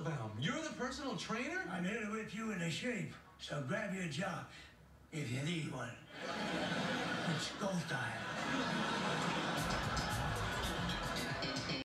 Applebaum. you're the personal trainer? I'm here to whip you into shape, so grab your job if you need one. It's go time.